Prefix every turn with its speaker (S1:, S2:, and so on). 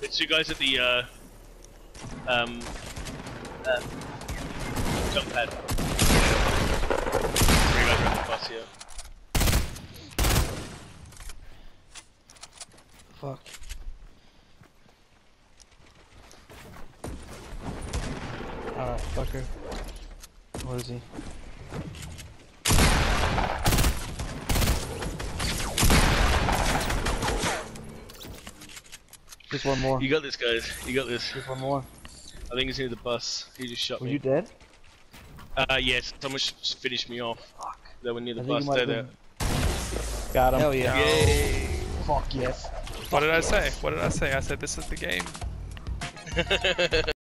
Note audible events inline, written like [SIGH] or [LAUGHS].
S1: There's you guys at the uh, um, uh, jump pad. Three guys the bus here.
S2: Fuck. Alright, fucker. Where is he? Just one more.
S1: You got this, guys. You got this.
S2: Just one more.
S1: I think he's near the bus. He just shot
S2: Were
S1: me.
S2: you dead?
S1: Uh, yes. Someone sh- finished me off.
S2: Fuck.
S1: They were near the
S2: I
S1: bus. They're
S2: have
S1: there.
S2: Got him.
S3: Hell yeah.
S1: Yay!
S2: Fuck yes.
S4: What did I say? What did I say? I said this is the game. [LAUGHS]